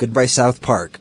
Goodbye South Park.